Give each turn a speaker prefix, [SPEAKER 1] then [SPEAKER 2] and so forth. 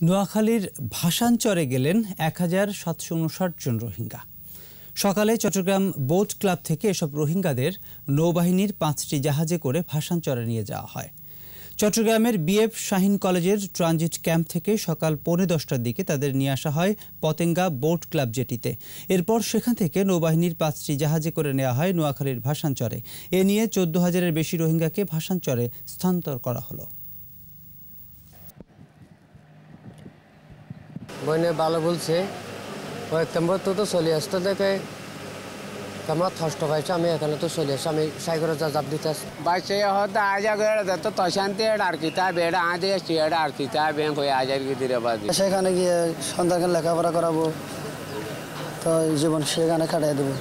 [SPEAKER 1] নোয়াখালীর ভাসানচরে গেলেন এক হাজার সাতশো উনষাট জন রোহিঙ্গা। সকালে চট্টগ্রাম বোট ক্লাব থেকে এসব রোহিঙ্গাদের নৌবাহিনীর পাঁচটি জাহাজে করে ভাসানচরে নিয়ে যাওয়া হয়। চট্টগ্রামের বিএফ শাহিন কলেজের ট্রানজিট ক্যাম্প থেকে সকাল পৌনে দশটার দিকে তাদের নিয়ে আসা হয় পতেঙ্গা বোট ক্লাব জেটিতে। এরপর সেখান থেকে নৌবাহিনীর পাঁচটি জাহাজে করে নেওয়া হয় নোয়াখালীর ভাসানচরে। এ নিয়ে চোদ্দ হাজারের বেশি রোহিঙ্গাকে ভাসানচরে স্থানান্তর করা হলো।
[SPEAKER 2] বইনে ভালো বলছে কয়েক নম্বর তো তো চলে আসতো দেখে আমার থষ্ট পাইছো আমি এখানে তো চলে আসছি আমি সাইকেল যা জাপ দিতে আসছি।
[SPEAKER 3] বাইছে হয়তো আজা গেড়ে তো তশান্তি এটা আর কিতা বেড়া আজ এসছি এটা আর কিতা ব্যাংক হয়ে আজার কি দিলে বাদ
[SPEAKER 4] সেখানে গিয়ে সন্ধ্যাকে লেখাপড়া করাবো তো জীবন সেখানে খাটাই দেবো।